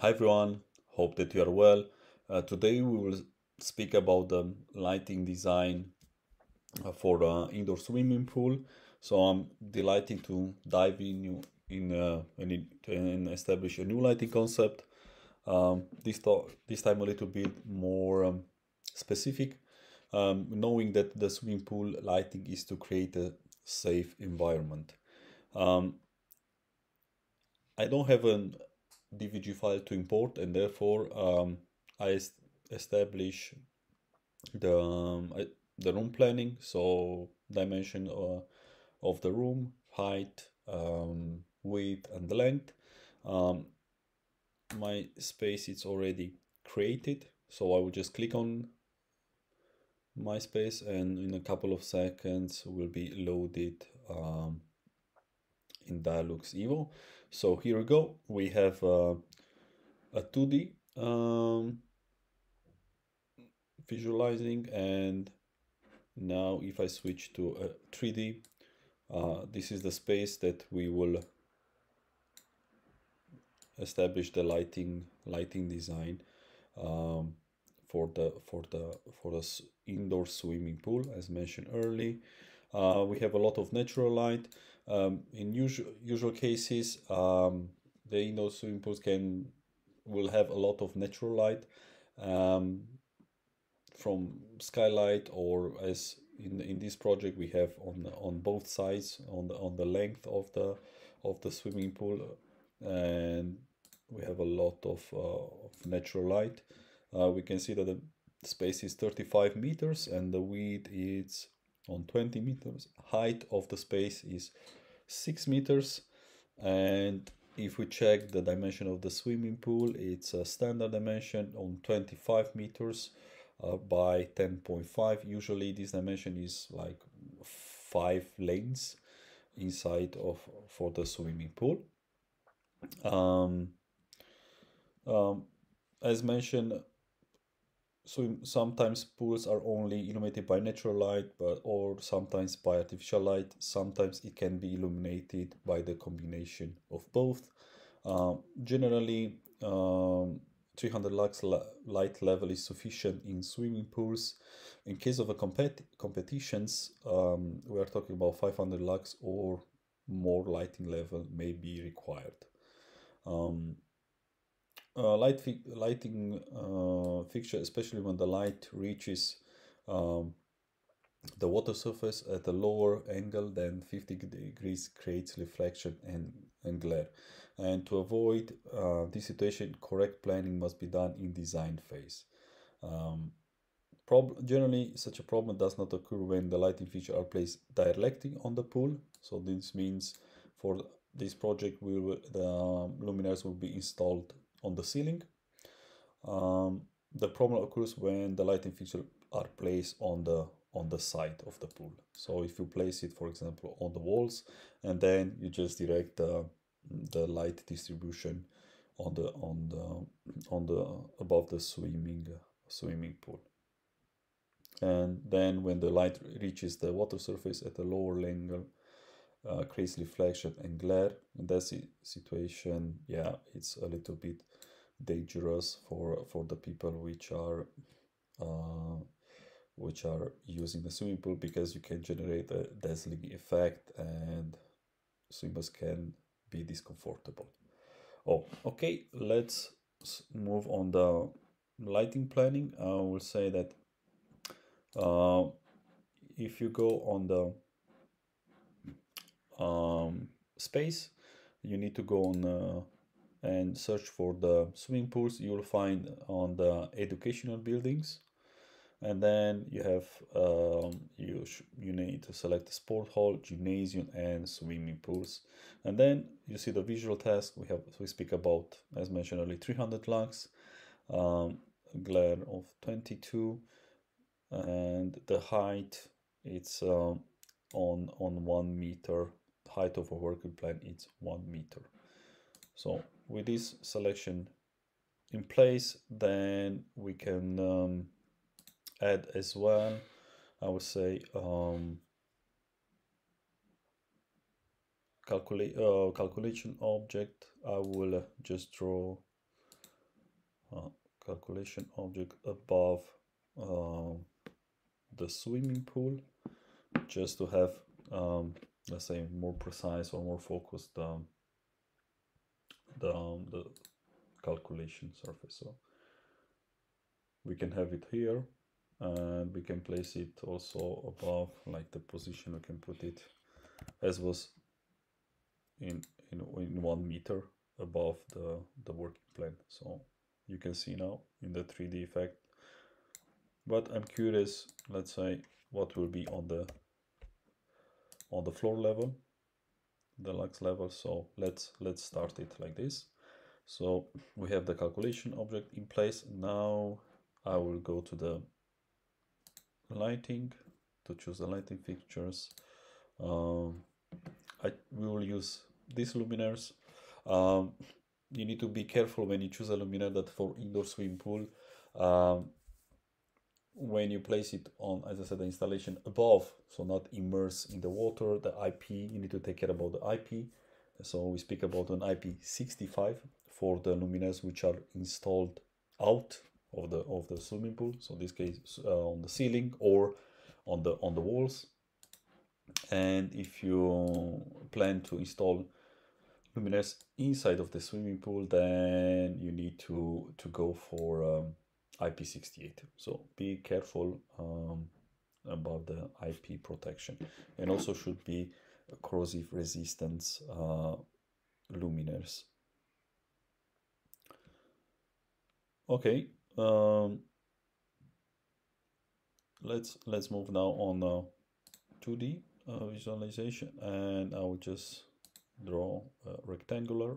Hi everyone, hope that you are well. Uh, today we will speak about the lighting design uh, for the indoor swimming pool. So I'm delighted to dive in in uh, and, and establish a new lighting concept. Um, this this time a little bit more um, specific, um, knowing that the swimming pool lighting is to create a safe environment. Um, I don't have an DWG file to import and therefore um, I establish the, um, I, the room planning, so dimension uh, of the room, height, um, width and length. Um, my space is already created, so I will just click on my space and in a couple of seconds will be loaded um, in Dialux Evo. So here we go. We have uh, a 2D um, visualizing and now if I switch to a 3D, uh, this is the space that we will establish the lighting lighting design um, for the for the for the indoor swimming pool as mentioned early. Uh, we have a lot of natural light um, in usual usual cases, um, the indoor swimming pools can will have a lot of natural light um, from skylight or as in in this project we have on on both sides on the on the length of the of the swimming pool and we have a lot of, uh, of natural light. Uh, we can see that the space is 35 meters and the width is on 20 meters. Height of the space is 6 meters. And if we check the dimension of the swimming pool it's a standard dimension on 25 meters uh, by 10.5 usually this dimension is like five lanes inside of for the swimming pool. Um, um, as mentioned so sometimes pools are only illuminated by natural light but or sometimes by artificial light. Sometimes it can be illuminated by the combination of both. Uh, generally um, 300 lux light level is sufficient in swimming pools. In case of a compet competitions um, we are talking about 500 lux or more lighting level may be required. Um, uh, light fi lighting uh, fixture, especially when the light reaches um, the water surface at a lower angle than 50 degrees creates reflection and, and glare. And to avoid uh, this situation, correct planning must be done in design phase. Um, generally, such a problem does not occur when the lighting fixture are placed directly on the pool. So this means for this project, we will, the luminaires will be installed on the ceiling. Um, the problem occurs when the lighting fixture are placed on the on the side of the pool. So if you place it, for example, on the walls, and then you just direct the the light distribution on the on the on the above the swimming swimming pool. And then when the light reaches the water surface at a lower angle, uh, creates reflection and glare. In that situation, yeah, it's a little bit dangerous for for the people which are uh, which are using the swimming pool because you can generate a dazzling effect and swimmers can be discomfortable. Oh, okay, let's move on the lighting planning. I will say that uh, if you go on the um, space, you need to go on uh, and search for the swimming pools. You'll find on the educational buildings. And then you have um, you you need to select the sport hall gymnasium and swimming pools. And then you see the visual task. We have we speak about as mentioned earlier 300 lux um, glare of 22 and the height it's um, on on one meter height of a working plan is one meter so with this selection in place, then we can um, add as well, I would say, um, calculate uh, calculation object. I will just draw uh, calculation object above uh, the swimming pool just to have um, let's say more precise or more focused um, the, um, the calculation surface. So we can have it here and we can place it also above like the position. We can put it as was in in, in one meter above the the working plane. So you can see now in the 3d effect. But i'm curious let's say what will be on the on the floor level the lux level. So let's let's start it like this. So we have the calculation object in place. Now i will go to the lighting to choose the lighting fixtures. Um, I we will use these luminaires. Um, you need to be careful when you choose a luminaire that for indoor swimming pool um, when you place it on as I said the installation above so not immerse in the water the IP you need to take care about the IP so we speak about an IP65 for the luminaires which are installed out of the of the swimming pool. So in this case uh, on the ceiling or on the on the walls. And if you plan to install luminaires inside of the swimming pool then you need to to go for um, IP68 so be careful um, about the IP protection. And also should be corrosive resistance uh, luminaires. Okay um, let's let's move now on uh, 2D uh, visualization. And I will just draw a rectangular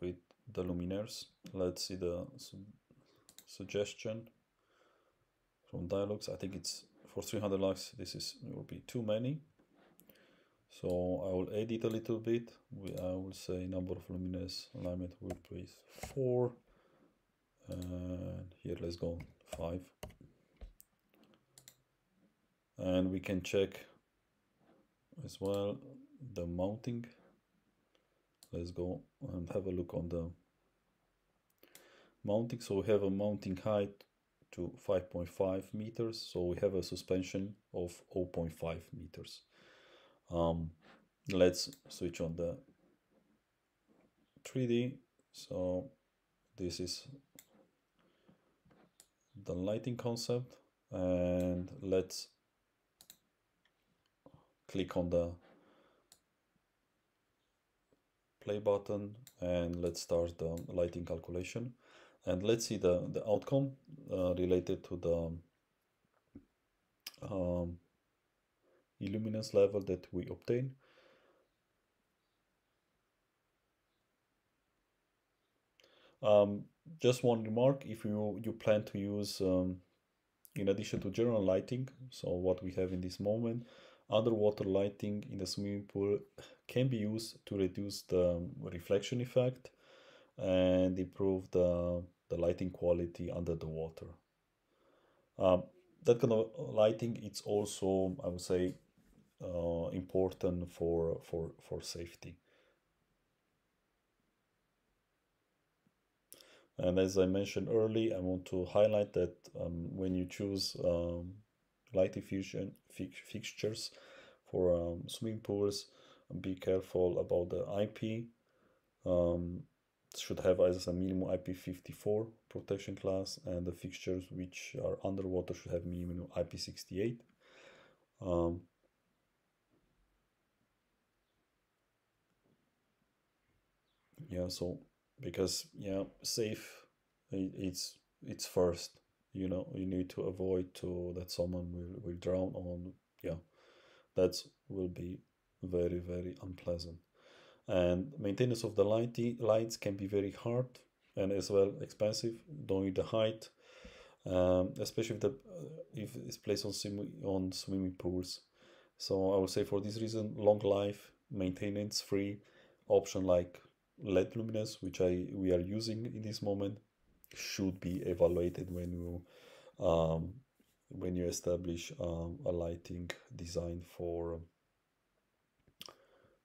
with the luminaires. Let's see the su suggestion from Dialux. I think it's for 300 lux this is will be too many. So I will edit a little bit. We, I will say number of luminaires alignment will be 4 and here let's go 5 and we can check as well the mounting let's go and have a look on the mounting. So we have a mounting height to 5.5 meters. So we have a suspension of 0.5 meters. Um, let's switch on the 3d so this is the lighting concept. And let's click on the play button and let's start the lighting calculation. And let's see the the outcome uh, related to the um, illuminance level that we obtain. Um, just one remark if you you plan to use um, in addition to general lighting so what we have in this moment underwater lighting in the swimming pool can be used to reduce the reflection effect and improve the, the lighting quality under the water. Um, that kind of lighting it's also I would say uh, important for for for safety. And as I mentioned early, I want to highlight that um, when you choose um, light diffusion fi fixtures for um, swimming pools. Be careful about the IP. Um, should have as a minimum IP54 protection class, and the fixtures which are underwater should have minimum IP68. Um, yeah, so because yeah, safe it's it's first you know you need to avoid to that someone will, will drown on yeah that will be very very unpleasant. And maintenance of the light lights can be very hard and as well expensive knowing the height um, especially if the if it's placed on swim, on swimming pools. So i would say for this reason long life maintenance free option like led luminous which i we are using in this moment should be evaluated when you um, when you establish um, a lighting design for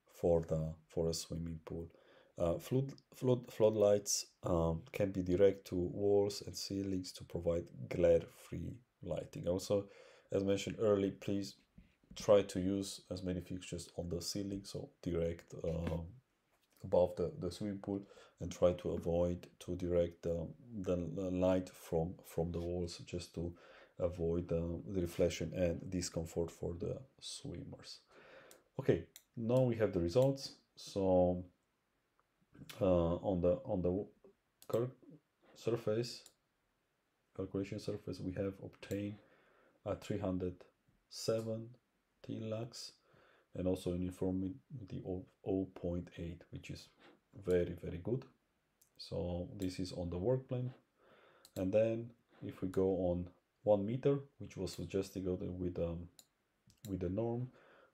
for the for a swimming pool Uh, flood, flood, floodlights um, can be direct to walls and ceilings to provide glare-free lighting. Also, as mentioned early, please try to use as many fixtures on the ceiling, so direct um, above the, the swimming pool, and try to avoid to direct the, the light from from the walls, just to avoid the reflection and discomfort for the swimmers. Okay, now we have the results. So uh, on the on the surface calculation surface we have obtained a 307 lux and also uniformity of 0.8 which is very very good so this is on the work plane and then if we go on one meter which was suggested with um, with the norm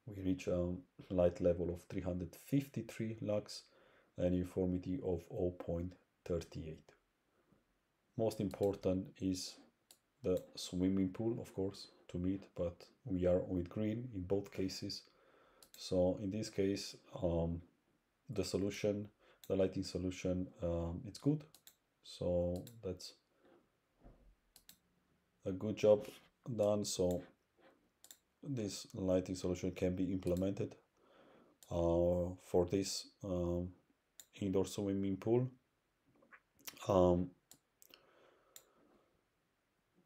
we reach a light level of 353 lux and uniformity of 0.38. Most important is the swimming pool, of course, to meet, but we are with green in both cases. So in this case, um, the solution, the lighting solution, um, it's good. So that's a good job done. So this lighting solution can be implemented uh, for this um, indoor swimming pool. Um,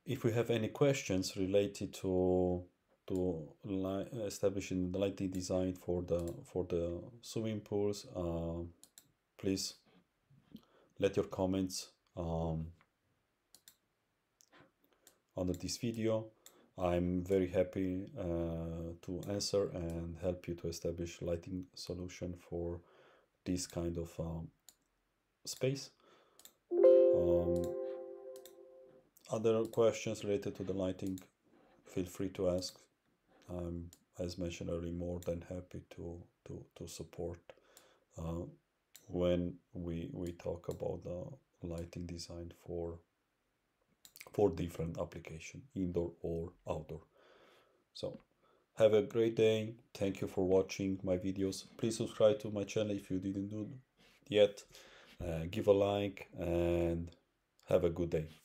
if we have any questions related to to establishing the lighting design for the for the swimming pools, uh, please let your comments um, under this video. I'm very happy uh, to answer and help you to establish lighting solution for this kind of um, space. Um, other questions related to the lighting, feel free to ask. I'm, as mentioned earlier, more than happy to to to support uh, when we we talk about the lighting design for for different application, indoor or outdoor. So have a great day. Thank you for watching my videos. Please subscribe to my channel if you didn't do yet. Uh, give a like and have a good day.